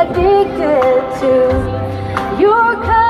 addicted to your kind.